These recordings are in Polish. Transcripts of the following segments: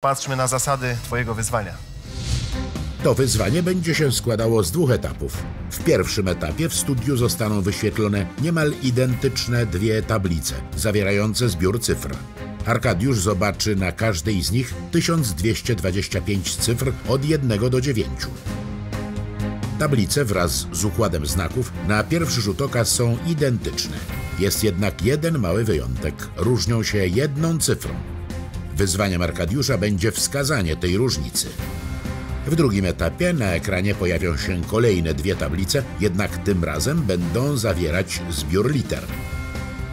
Patrzmy na zasady Twojego wyzwania. To wyzwanie będzie się składało z dwóch etapów. W pierwszym etapie w studiu zostaną wyświetlone niemal identyczne dwie tablice, zawierające zbiór cyfr. Arkadiusz zobaczy na każdej z nich 1225 cyfr od 1 do 9. Tablice wraz z układem znaków na pierwszy rzut oka są identyczne. Jest jednak jeden mały wyjątek. Różnią się jedną cyfrą. Wyzwaniem Arkadiusza będzie wskazanie tej różnicy. W drugim etapie na ekranie pojawią się kolejne dwie tablice, jednak tym razem będą zawierać zbiór liter.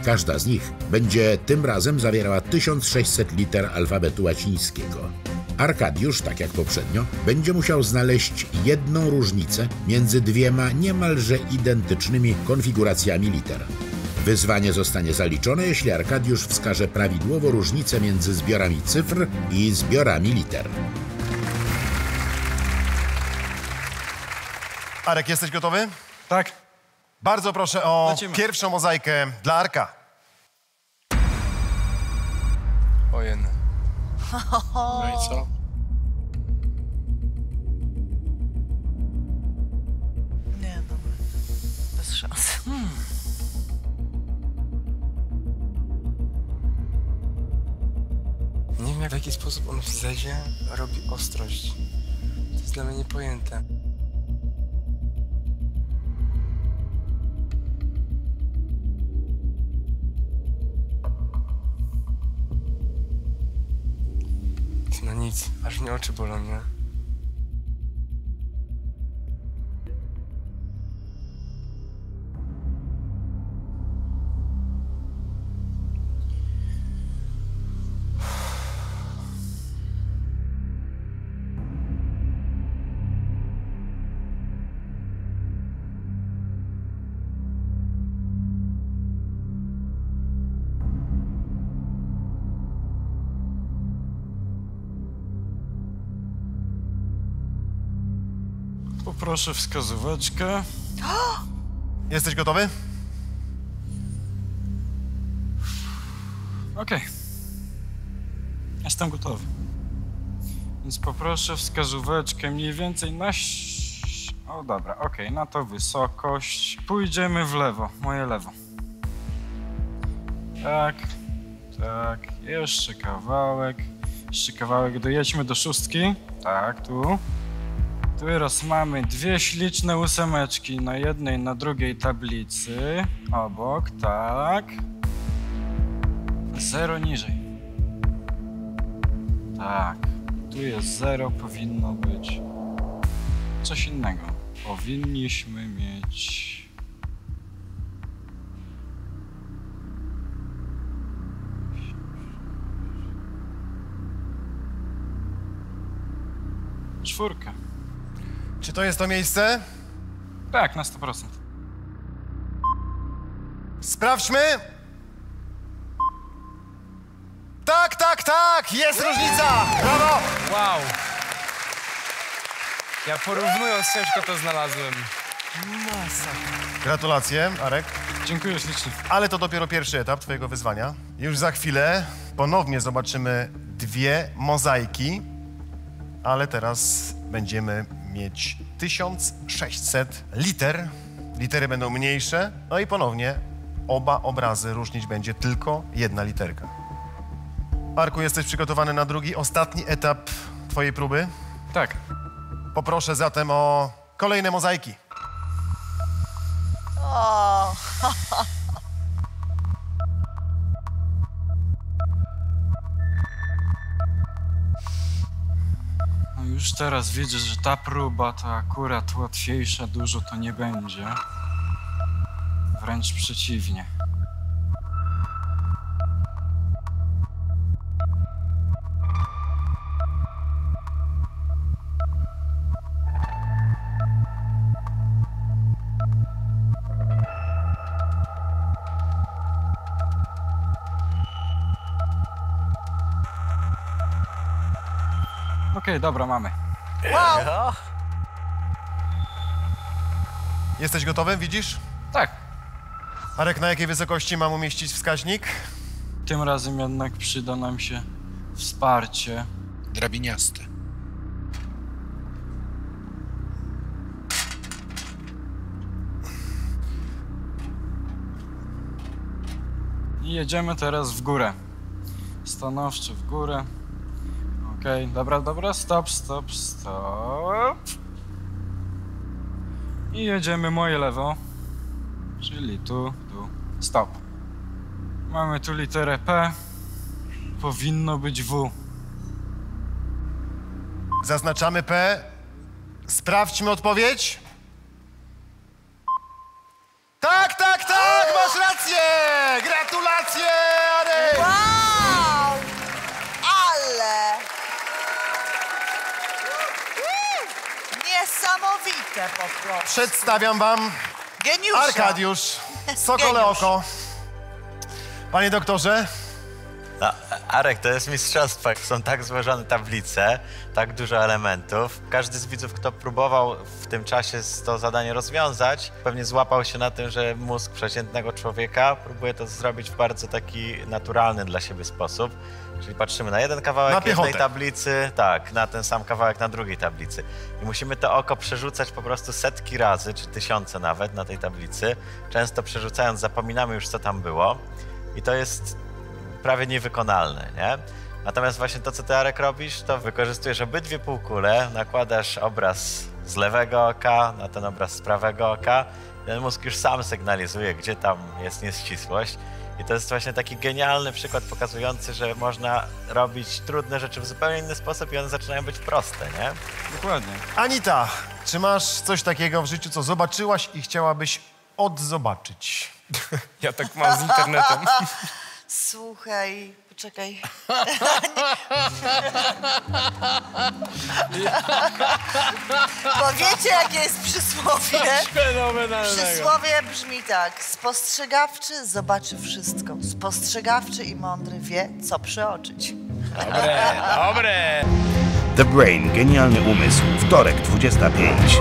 Każda z nich będzie tym razem zawierała 1600 liter alfabetu łacińskiego. Arkadiusz, tak jak poprzednio, będzie musiał znaleźć jedną różnicę między dwiema niemalże identycznymi konfiguracjami liter. Wyzwanie zostanie zaliczone, jeśli Arkadiusz wskaże prawidłowo różnicę między zbiorami cyfr i zbiorami liter. Arek, jesteś gotowy? Tak. Bardzo proszę o Lecimy. pierwszą mozaikę dla Arka. Ojen. No i co? Nie, no. Bez szans. Nie w jaki sposób on w zezie robi ostrość. To jest dla mnie niepojęte. No nic, aż mnie oczy bolą, nie? Poproszę wskazóweczkę. Jesteś gotowy? Okej. Jestem gotowy. Więc poproszę wskazóweczkę mniej więcej na... O dobra, okej, na to wysokość. Pójdziemy w lewo, moje lewo. Tak, tak, jeszcze kawałek. Jeszcze kawałek, dojedźmy do szóstki. Tak, tu. Teraz mamy dwie śliczne ósemeczki na jednej, na drugiej tablicy. Obok, tak. Zero niżej. Tak. Tu jest zero, powinno być coś innego. Powinniśmy mieć. Czwórkę. Czy to jest to miejsce? Tak, na 100%. Sprawdźmy. Tak, tak, tak! Jest różnica! Brawo! Wow! Ja porównując ciężko to znalazłem. Gratulacje, Arek. Dziękuję ślicznie. Ale to dopiero pierwszy etap Twojego wyzwania. Już za chwilę ponownie zobaczymy dwie mozaiki, ale teraz będziemy mieć 1600 liter. Litery będą mniejsze, no i ponownie oba obrazy różnić będzie tylko jedna literka. Arku, jesteś przygotowany na drugi, ostatni etap Twojej próby? Tak. Poproszę zatem o kolejne mozaiki. O, już teraz widzę, że ta próba to akurat łatwiejsza dużo to nie będzie. Wręcz przeciwnie. Dobra, mamy. Jesteś gotowy, widzisz? Tak. Arek, na jakiej wysokości mam umieścić wskaźnik? Tym razem jednak przyda nam się wsparcie drabiniaste. I jedziemy teraz w górę. Stanowczo w górę. Okej, dobra, dobra, stop, stop, stop. I jedziemy moje lewo. Czyli tu, tu, stop. Mamy tu literę P. Powinno być W. Zaznaczamy P. Sprawdźmy odpowiedź. Tak, tak, tak! Masz rację! Gratulacje, Niesamowite po prostu. Przedstawiam wam Geniusza. Arkadiusz, Sokole Geniusz. Oko. Panie doktorze, No, Arek, to jest mistrzostwo. Są tak złożone tablice, tak dużo elementów. Każdy z widzów, kto próbował w tym czasie to zadanie rozwiązać, pewnie złapał się na tym, że mózg przeciętnego człowieka próbuje to zrobić w bardzo taki naturalny dla siebie sposób. Czyli patrzymy na jeden kawałek Na jednej tablicy, tak, na ten sam kawałek na drugiej tablicy. I musimy to oko przerzucać po prostu setki razy, czy tysiące nawet na tej tablicy. Często przerzucając zapominamy już, co tam było. I to jest prawie niewykonalne, nie? Natomiast właśnie to, co ty, Arek, robisz, to wykorzystujesz obydwie półkule, nakładasz obraz z lewego oka na ten obraz z prawego oka. Ten mózg już sam sygnalizuje, gdzie tam jest nieścisłość. I to jest właśnie taki genialny przykład pokazujący, że można robić trudne rzeczy w zupełnie inny sposób i one zaczynają być proste, nie? Dokładnie. Anita, czy masz coś takiego w życiu, co zobaczyłaś i chciałabyś odzobaczyć? Ja tak mam z internetem. Słuchaj, poczekaj. Bo wiecie, jakie jest przysłowie? Przysłowie brzmi tak. Spostrzegawczy zobaczy wszystko. Spostrzegawczy i mądry wie, co przeoczyć. The Brain. Genialny umysł. Wtorek, 25.